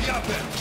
be there.